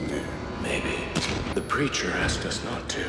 me. Maybe. The preacher asked us not to.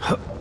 は。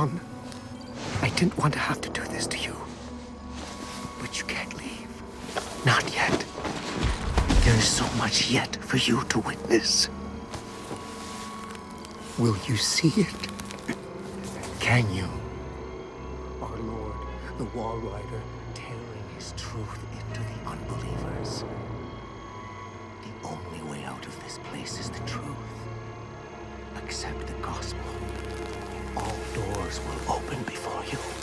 Son. I didn't want to have to do this to you. But you can't leave. Not yet. There is so much yet for you to witness. Will you see it? Can you? Our Lord, the Walrider, tearing his truth into the unbelievers. The only way out of this place is the truth. Accept the gospel. All doors will open before you.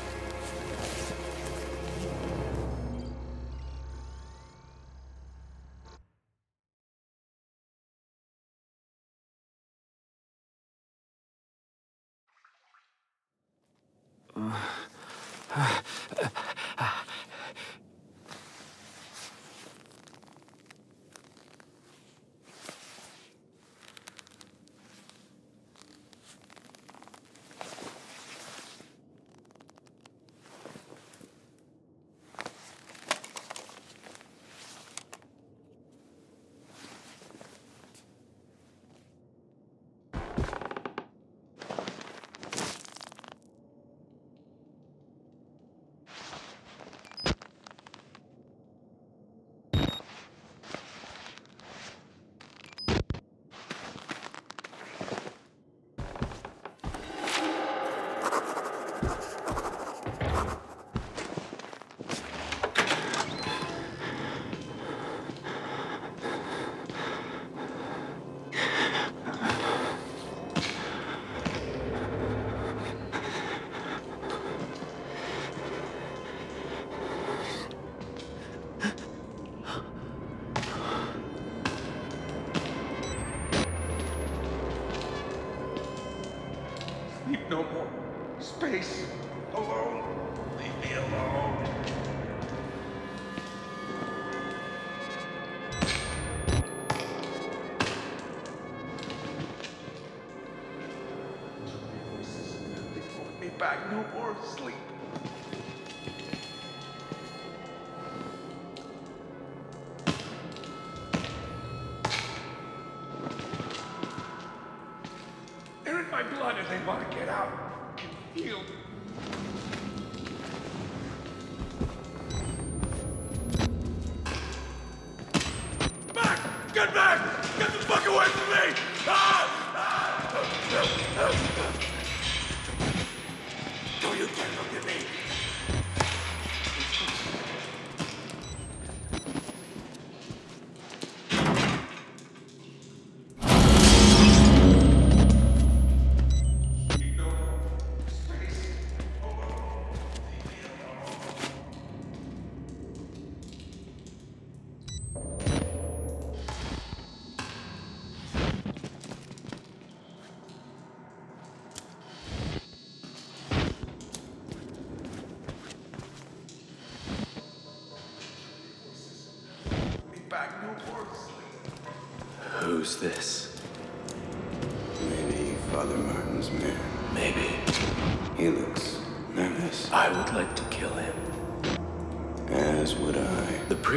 Ugh!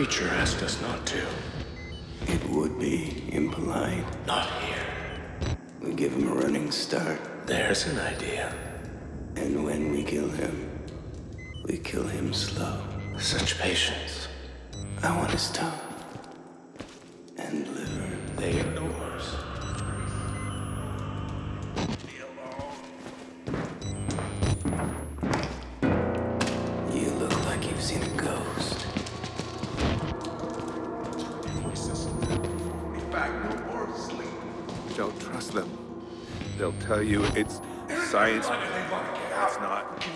creature asked us not to. It would be impolite. Not here. We give him a running start. There's an idea. And when we kill him, we kill him slow. Such patience. you. It's science. It's not.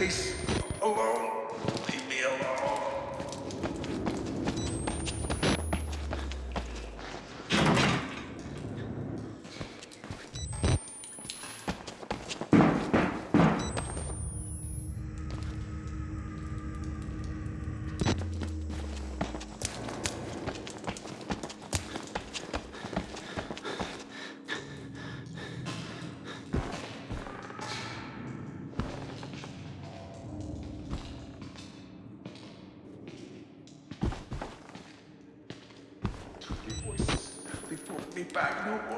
space alone. back. Nope.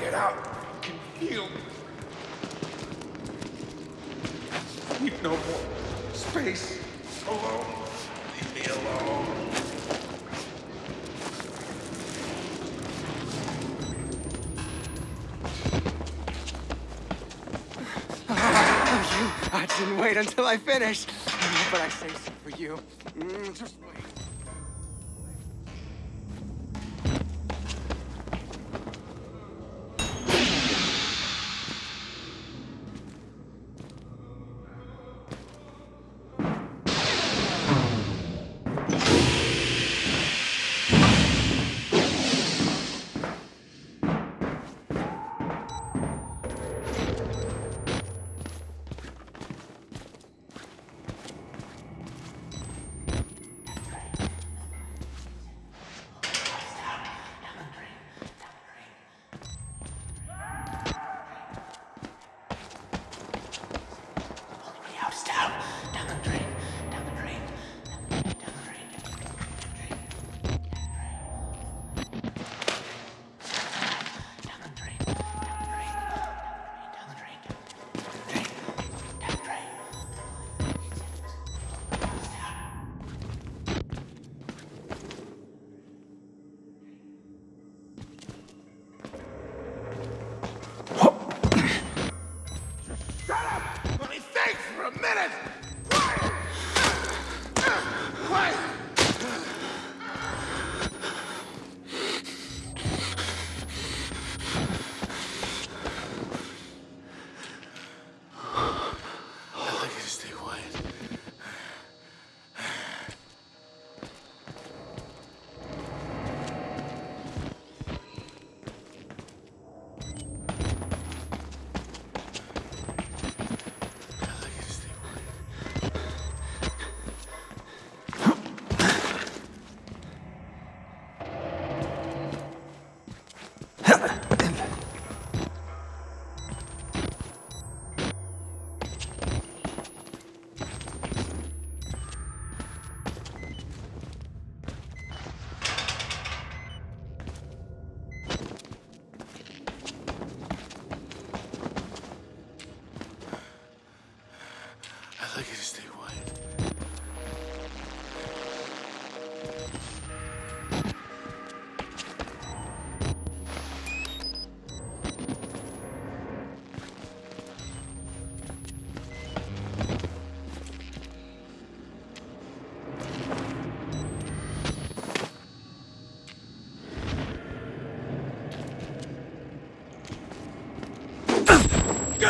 Get out. I can feel. Need no more space. Alone. Leave me alone. Ah, I didn't wait until I finished. But I say so for you. Mm, just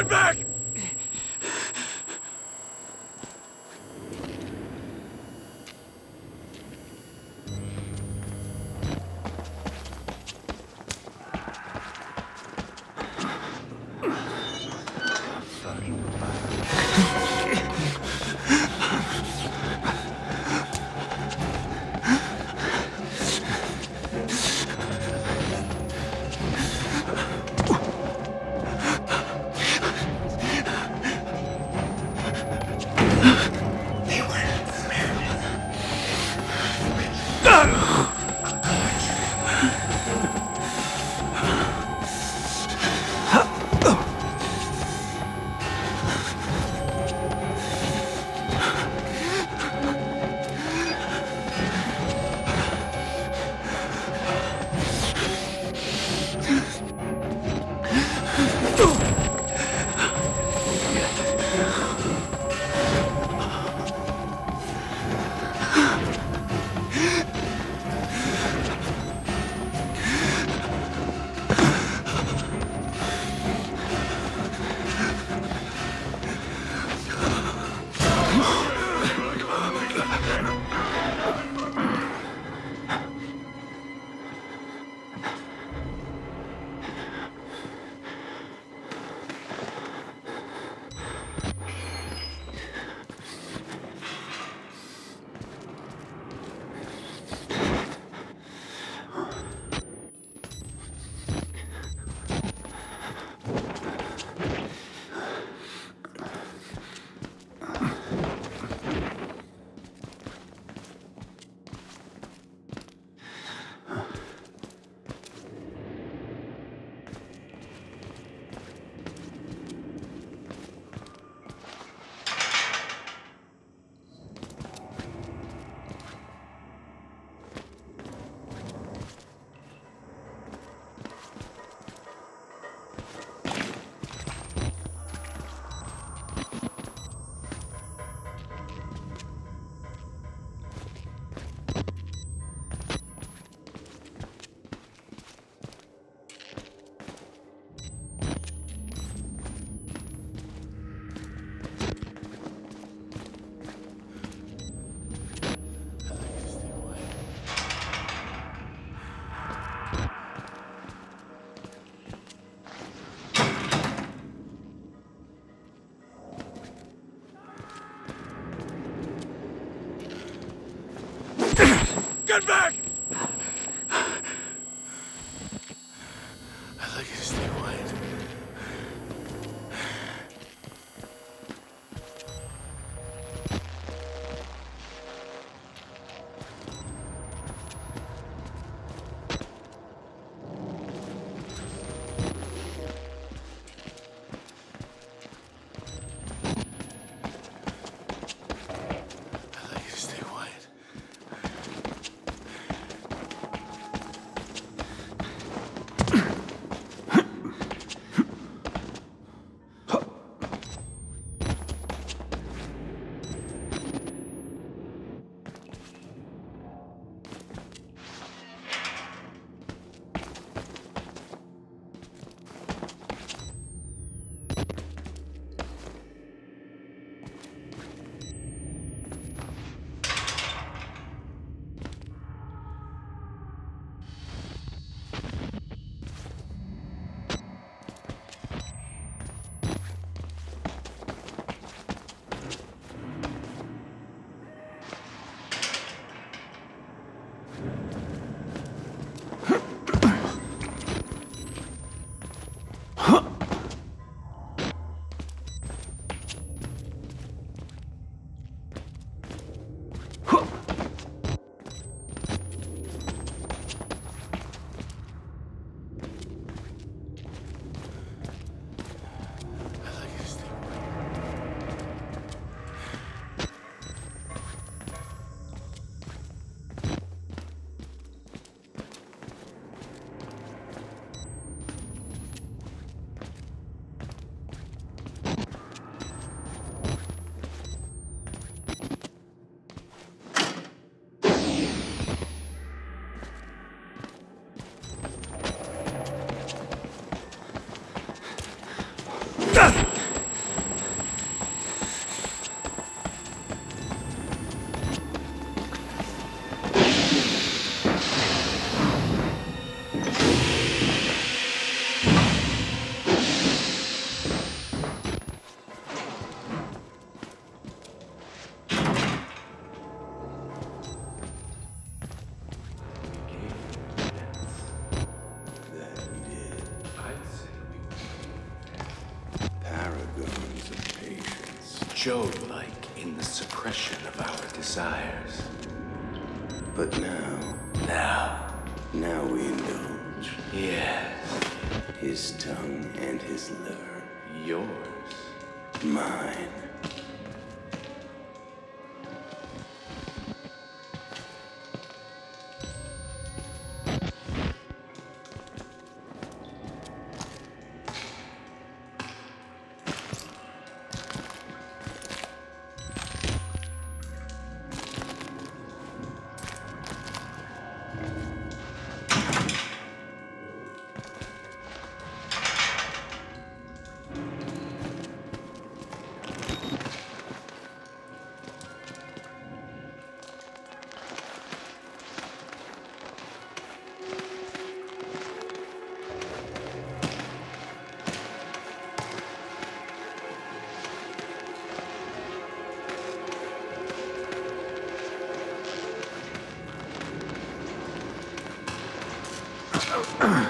Get back! Ugh.